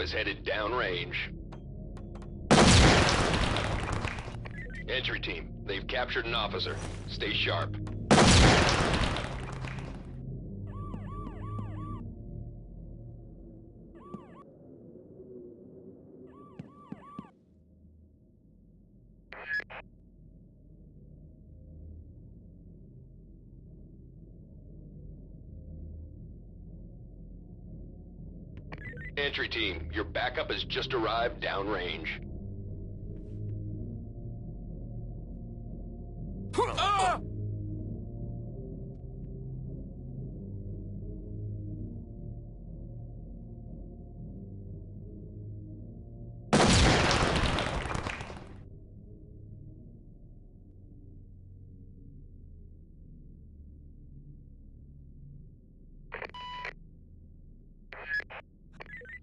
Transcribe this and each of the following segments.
is headed downrange. Entry team, they've captured an officer. Stay sharp. Your backup has just arrived downrange.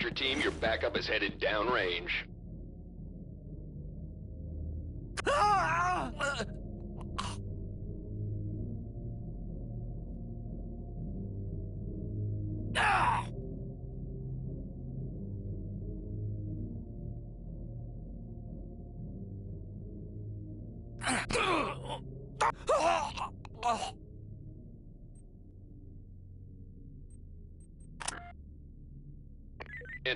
Entry team, your backup is headed downrange.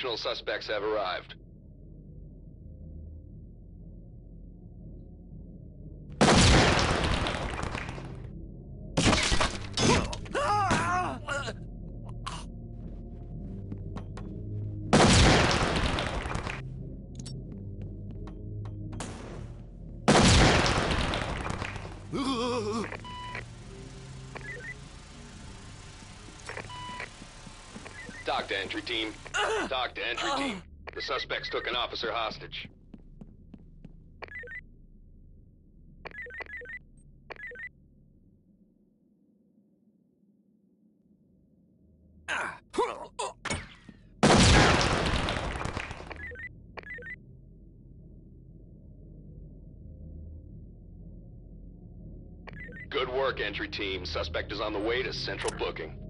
Additional suspects have arrived. TOC to entry team. To entry team. The suspects took an officer hostage. Good work, entry team. Suspect is on the way to central booking.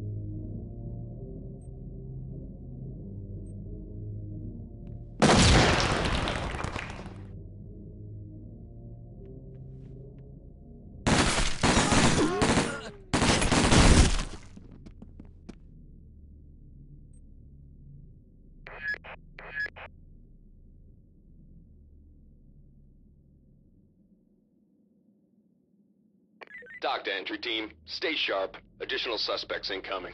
TOC to entry team. Stay sharp. Additional suspects incoming.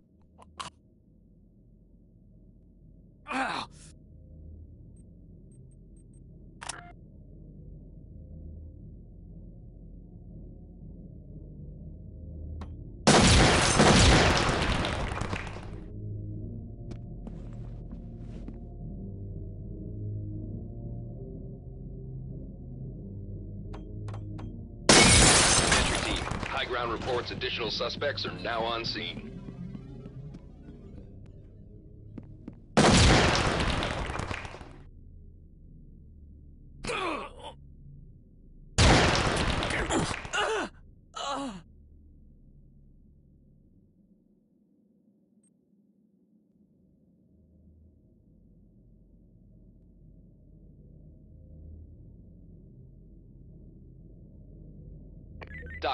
Additional suspects are now on scene.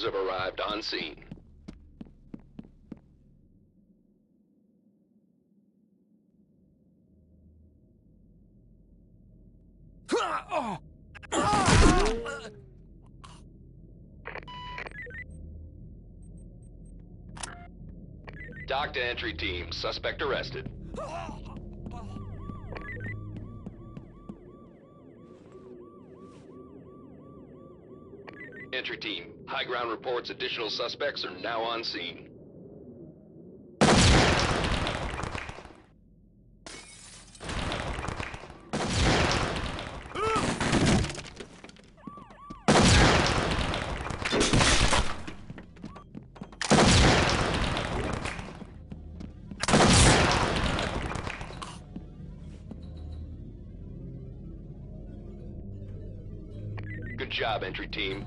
Team. Have arrived on scene. TOC to entry team. Suspect arrested. Entry team. High ground reports additional suspects are now on scene. Good job, entry team.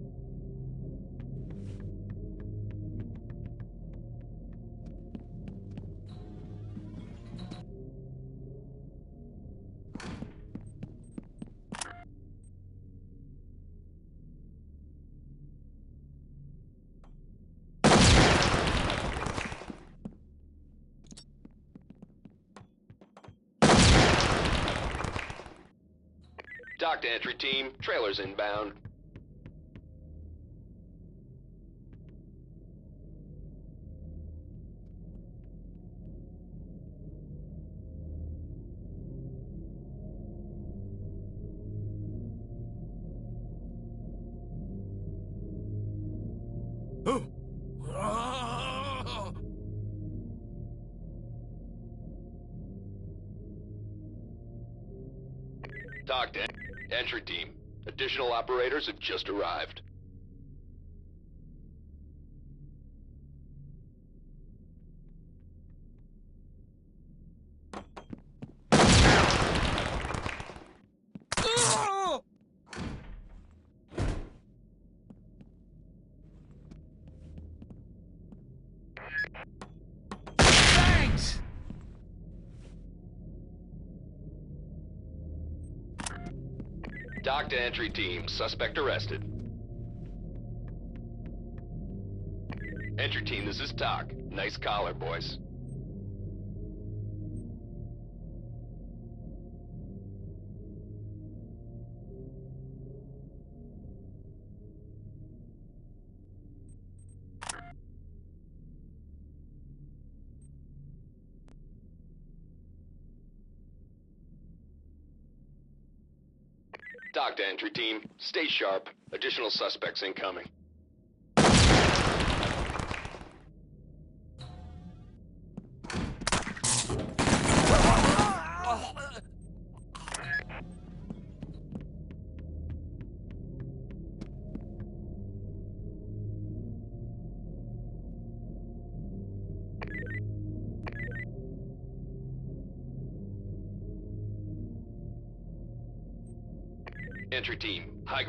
Entry team. Trailers inbound. Operators have just arrived. Ah! Thanks! TOC to entry team. Suspect arrested. Entry team, this is TOC. Nice collar, boys. Team. Stay sharp. Additional suspects incoming.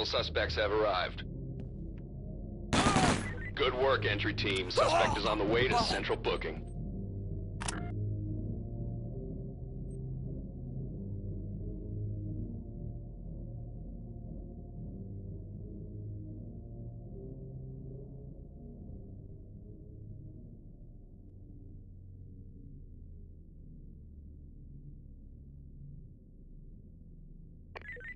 Additional suspects have arrived. Good work, entry team. Suspect is on the way to oh. central booking.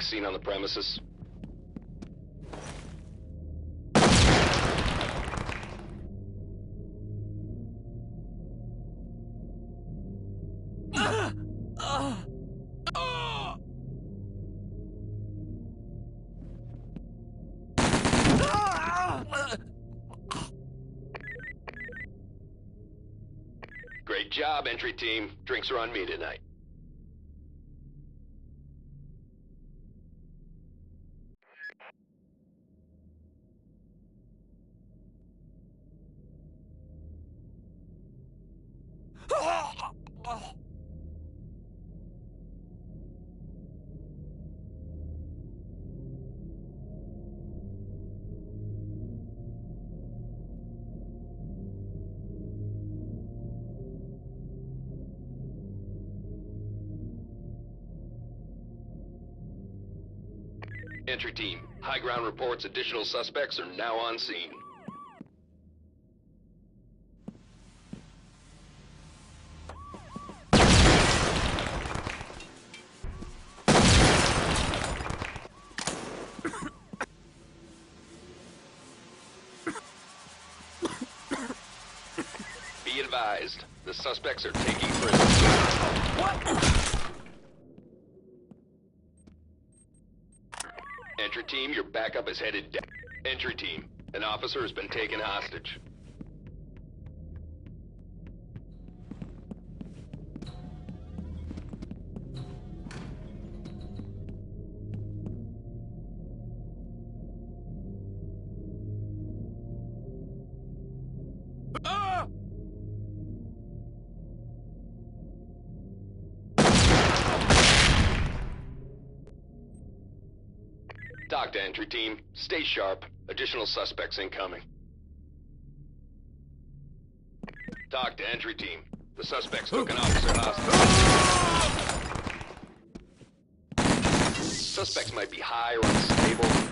Seen on the premises. Great job, entry team. Drinks are on me tonight. Enter team high ground reports additional suspects are now on scene. Be advised, the suspects are taking prisoners. Entry team, your backup is headed down. Entry team, an officer has been taken hostage. Team, stay sharp. Additional suspects incoming. TOC to entry team. The suspects took an officer hostage. Suspects might be high or unstable.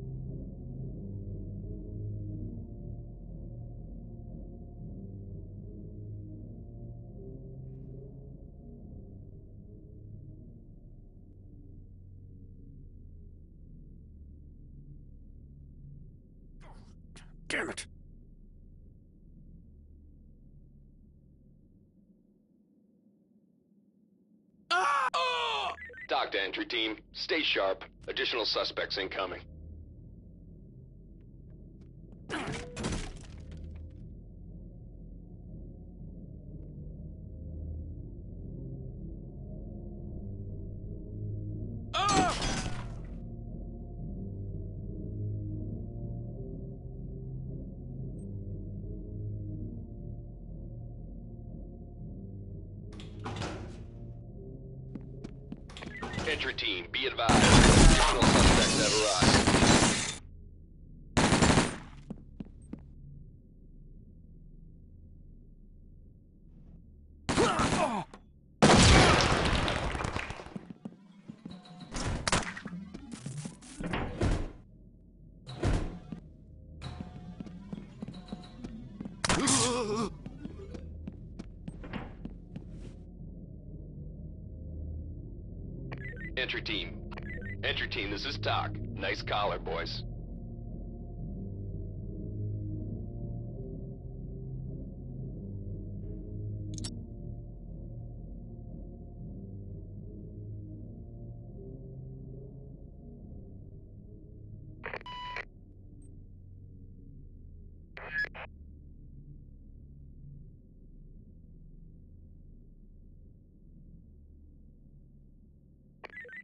Stay sharp. Additional suspects incoming. Entry team. Entry team, this is TOC. Nice collar, boys.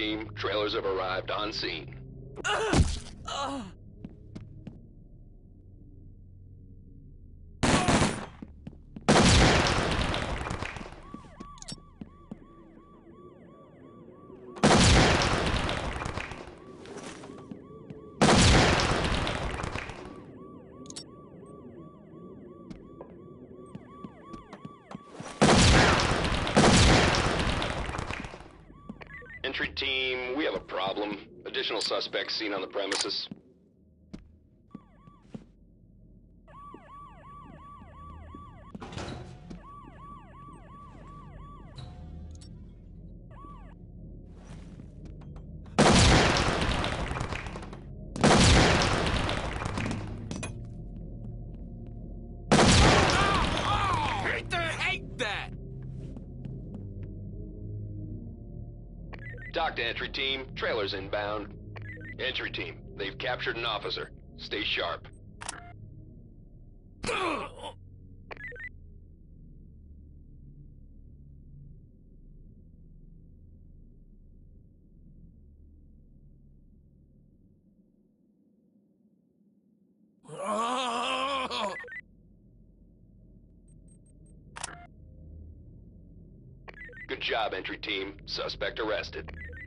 Team, trailers have arrived on scene. Entry Additional suspects seen on the premises. Hate that! Hate that! TOC to entry team. Trailers inbound. Entry team. They've captured an officer. Stay sharp. Good job, entry team. Suspect arrested.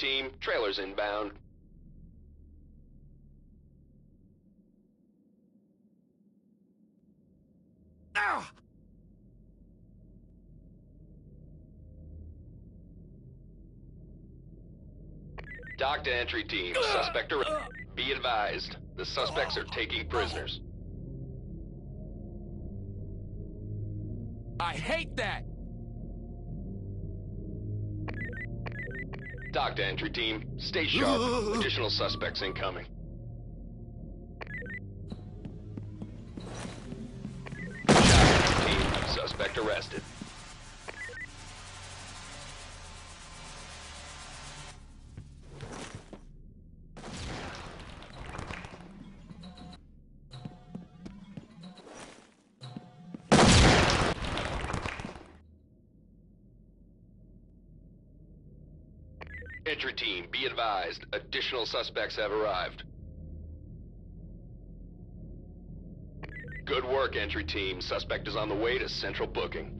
Team. Trailers inbound. Ah! TOC to entry team. Suspect arrested. Be advised. The suspects are taking prisoners. I hate that! TOC to entry team. Stay sharp. Additional suspects incoming. Be advised. Additional suspects have arrived. Good work, entry team. Suspect is on the way to central booking.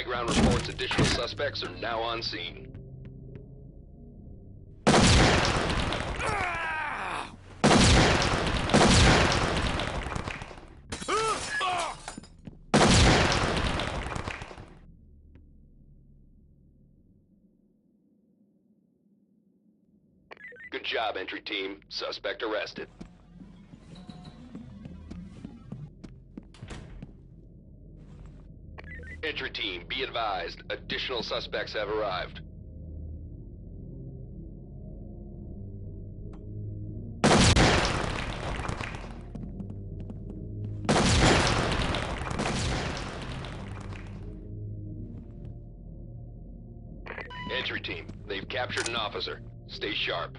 High ground reports additional suspects are now on scene. Good job, entry team. Suspect arrested. Entry team, be advised. Additional suspects have arrived. Entry team, they've captured an officer. Stay sharp.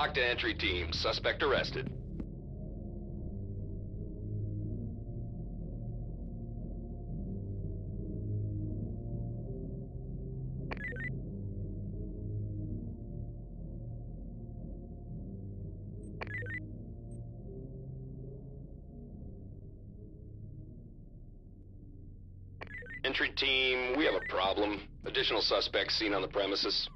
TOC to entry team. Suspect arrested. Entry team, we have a problem. Additional suspects seen on the premises.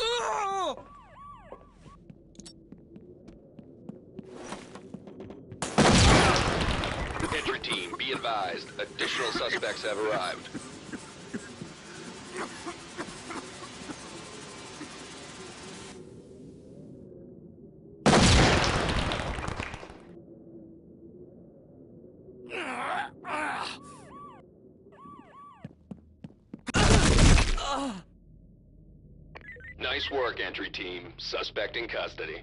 Oh! Entry team, be advised. Additional suspects have arrived. Nice work, entry team. Suspect in custody.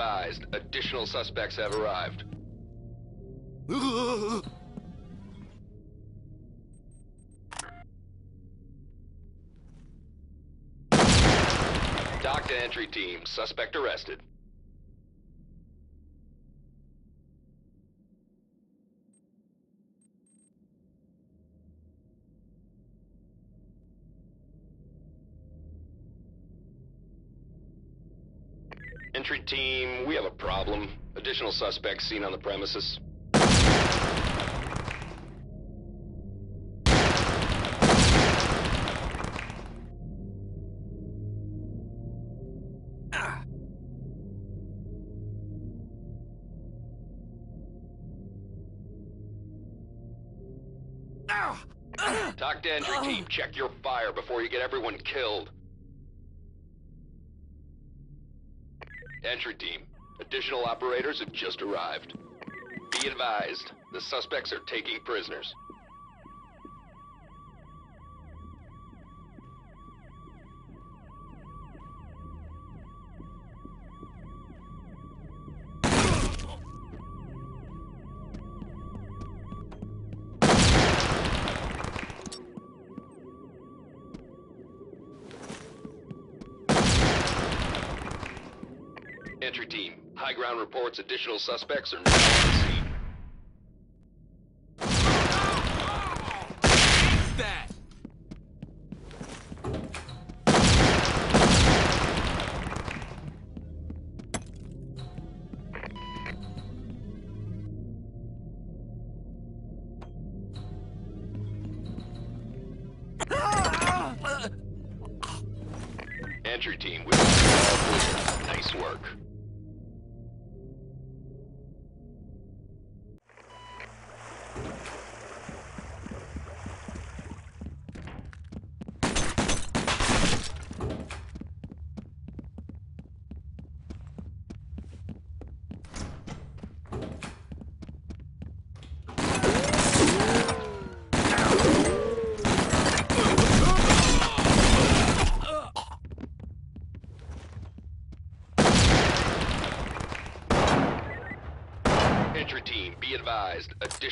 Advised. Additional suspects have arrived. TOC to entry team. Suspect arrested. Entry team, we have a problem. Additional suspects seen on the premises. Ah. Ah. TOC to entry ah. team. Check your fire before you get everyone killed. Entry team, additional operators have just arrived. Be advised, the suspects are taking prisoners. Reports additional suspects are now on scene.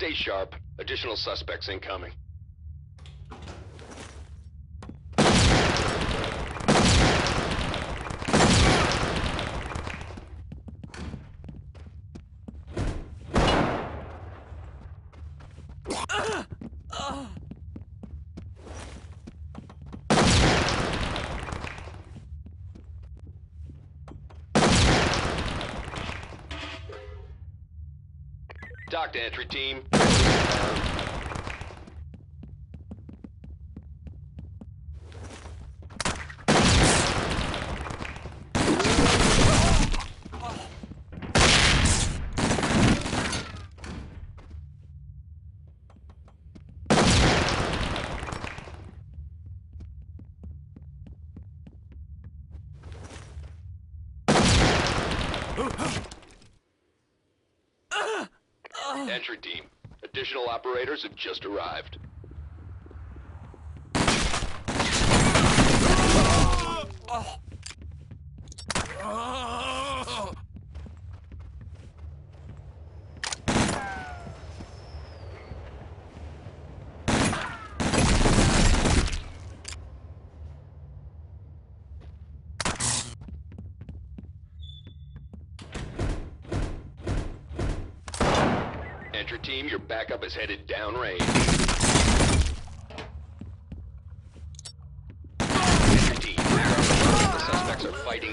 Stay sharp. Additional suspects incoming. TOC entry team. Entry team. Additional operators have just arrived. Oh. Entry team, your backup is headed downrange. Entry team, the suspects are fighting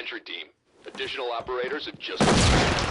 Entry team. Additional operators have just arrived.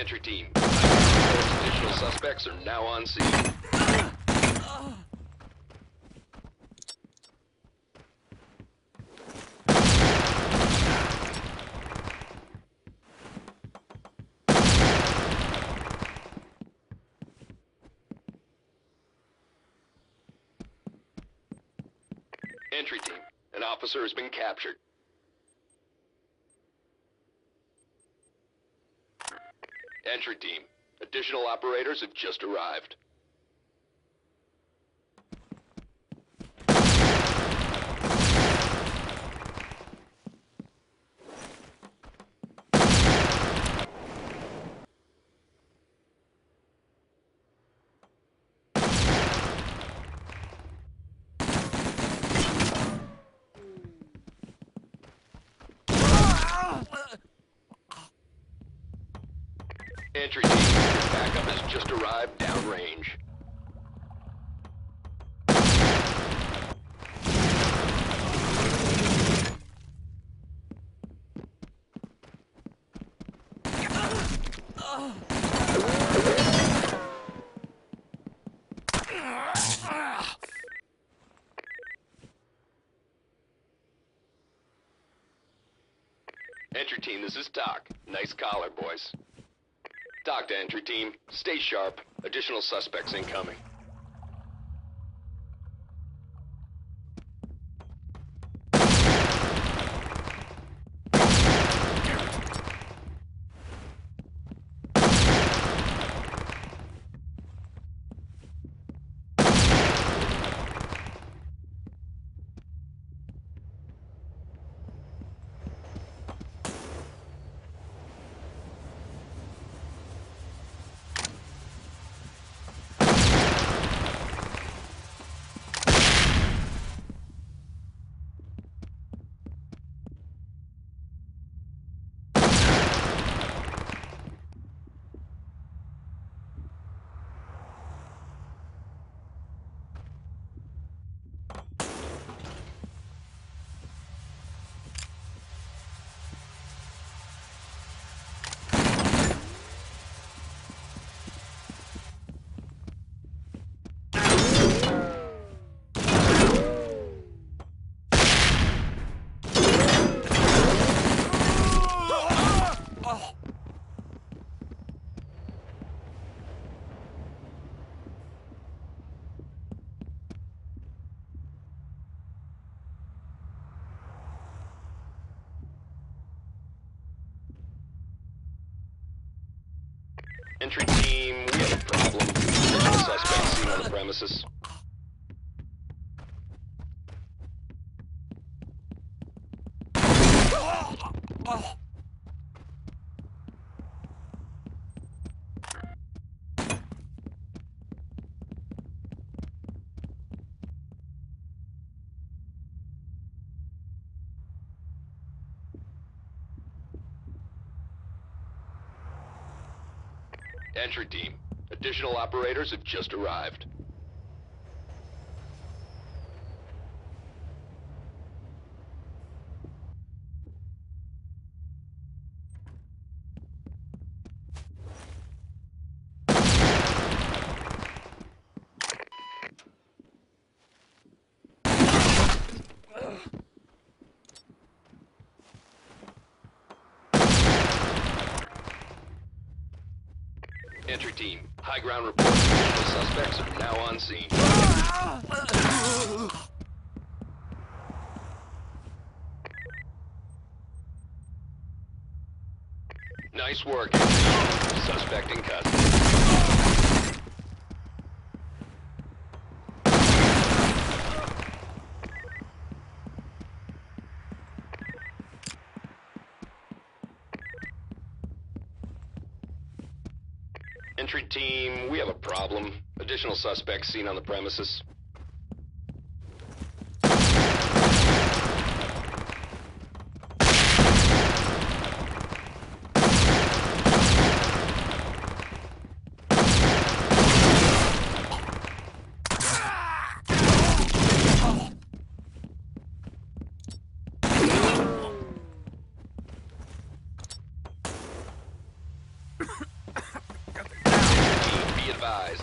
Entry team, additional suspects are now on scene. Entry team, an officer has been captured. Entry team, additional operators have just arrived. Entry team, backup has just arrived downrange. Entry team, this is TOC. Nice collar, boys. TOC to entry team. Stay sharp. Additional suspects incoming. Entry team, we have a problem. Additional suspects seen on the premises. Entry team. Additional operators have just arrived. Entry team. High ground report. Additional suspects are now on scene. Nice work. Suspect in custody. Entry team, we have a problem. Additional suspects seen on the premises. Team, be advised.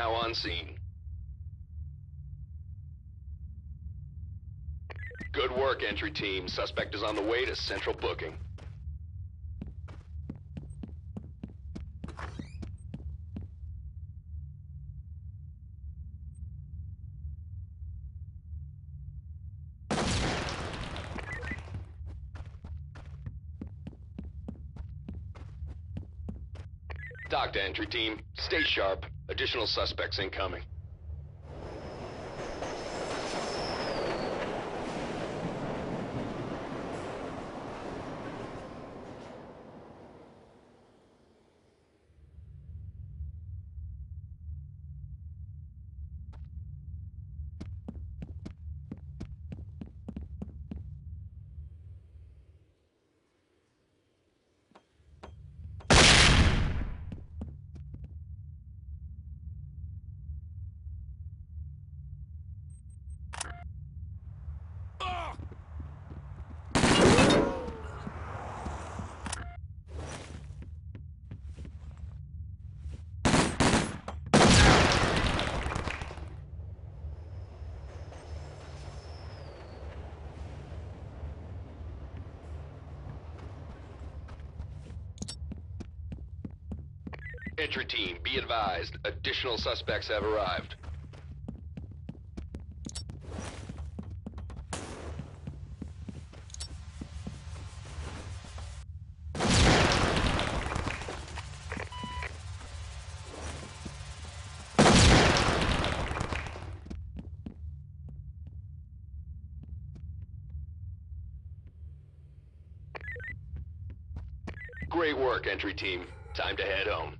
now on scene. Good work, entry team. Suspect is on the way to central booking. TOC to entry team. Stay sharp. Additional suspects incoming. Entry team, be advised. Additional suspects have arrived. Great work, entry team. Time to head home.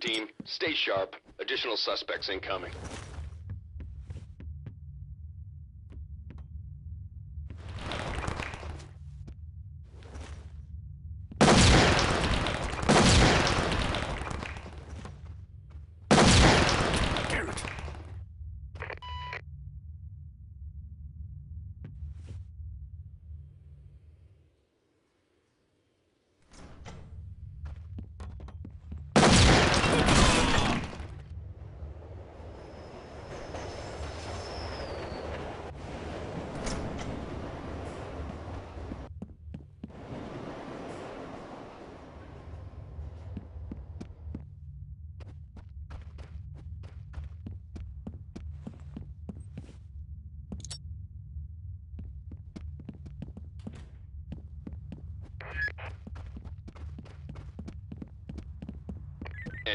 team, stay sharp. Additional suspects incoming.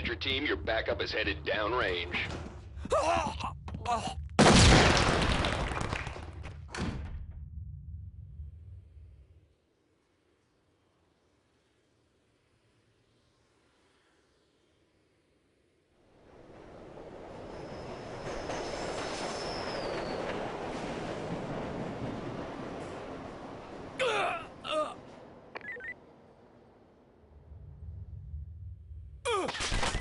Entry team, your backup is headed downrange. Ah! Ah!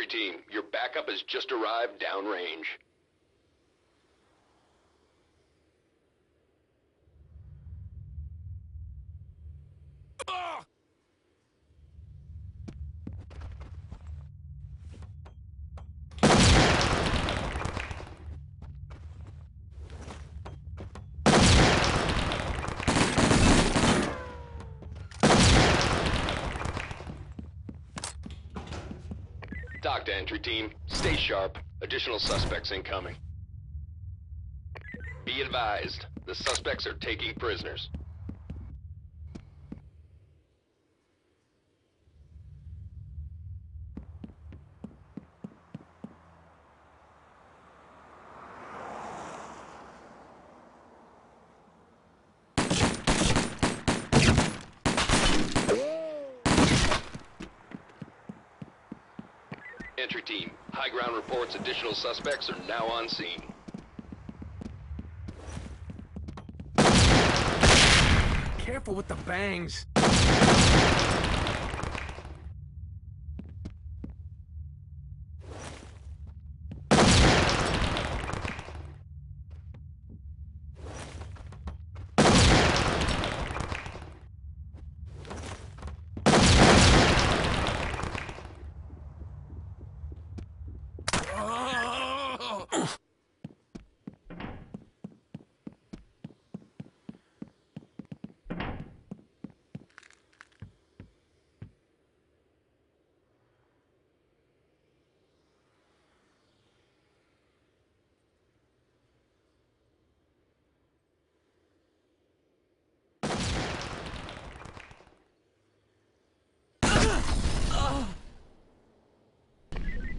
Team, your backup has just arrived downrange. Ah! TOC to entry team. Stay sharp. Additional suspects incoming. Be advised, the suspects are taking prisoners. Entry team, high ground reports additional suspects are now on scene. Careful with the bangs. Oh!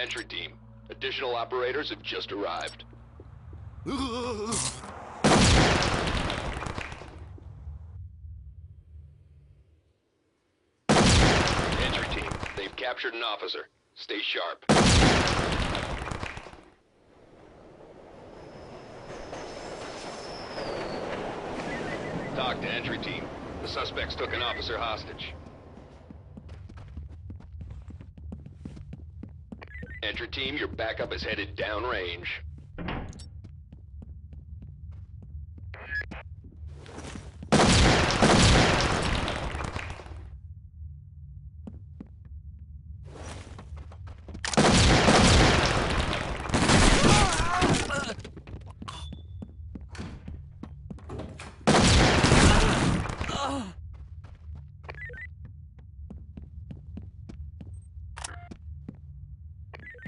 Entry team, additional operators have just arrived. Entry team, they've captured an officer. Stay sharp. TOC to entry team. The suspects took an officer hostage. Entry team, your backup is headed downrange.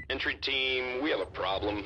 Entry team, we have a problem.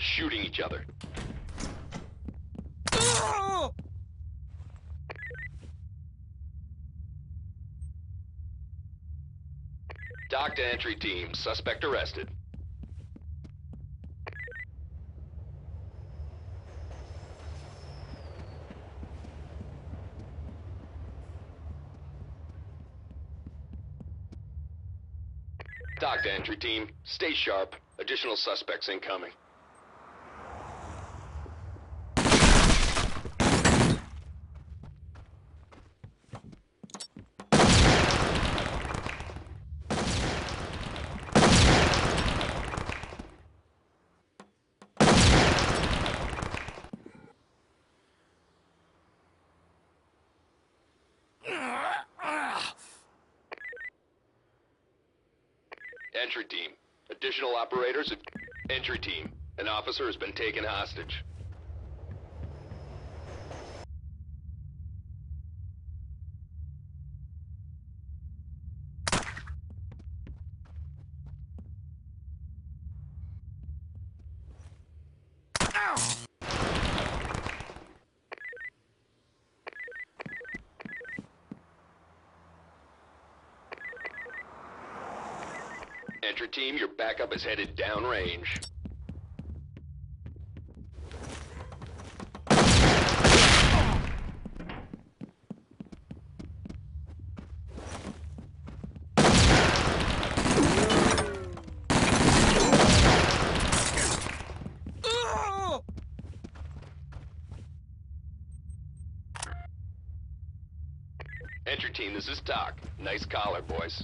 shooting each other. TOC to entry team, suspect arrested. TOC to entry team, stay sharp. Additional suspects incoming. Entry team. Additional operators. Entry team. An officer has been taken hostage. Entry team, your backup is headed downrange. Entry team, this is TOC. Nice collar, boys.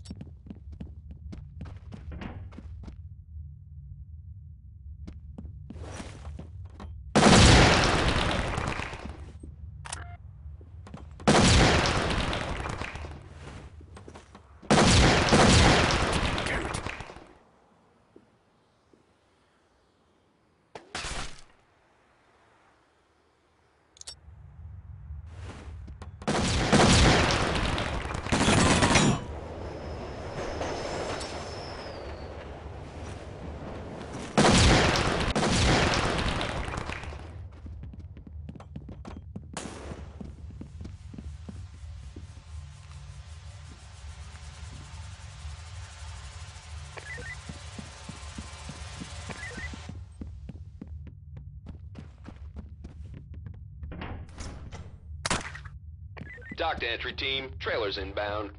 TOC to entry team, trailers inbound.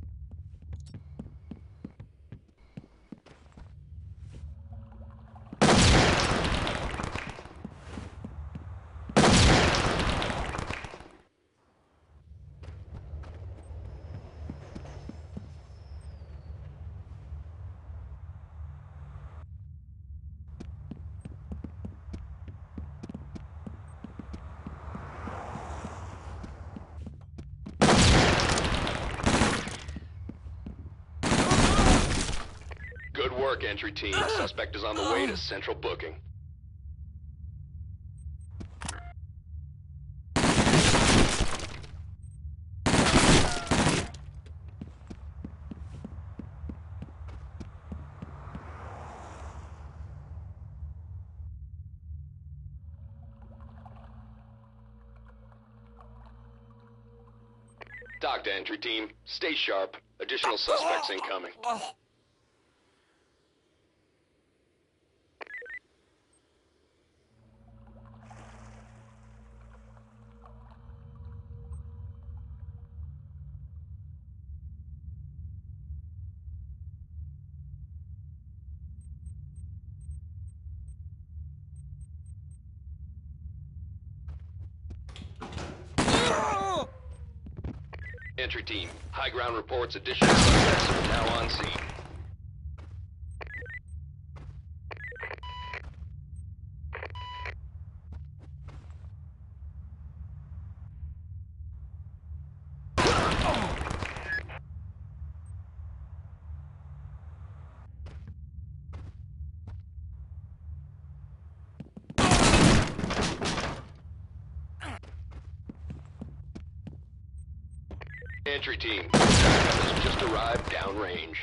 Good team. Suspect is on the way to central booking. TOC to entry team. Stay sharp. Additional suspects incoming. Oh, Oh. Oh! Entry team, high ground reports additional suspects are now on scene. Entry team, just arrived downrange.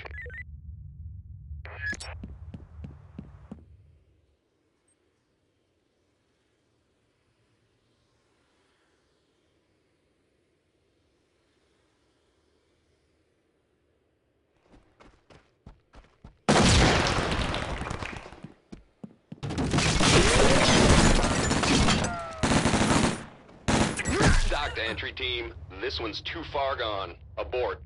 Dock to entry team, this one's too far gone. Abort.